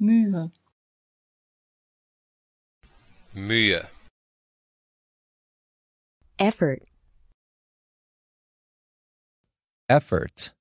Mühe. Mühe. effort, effort,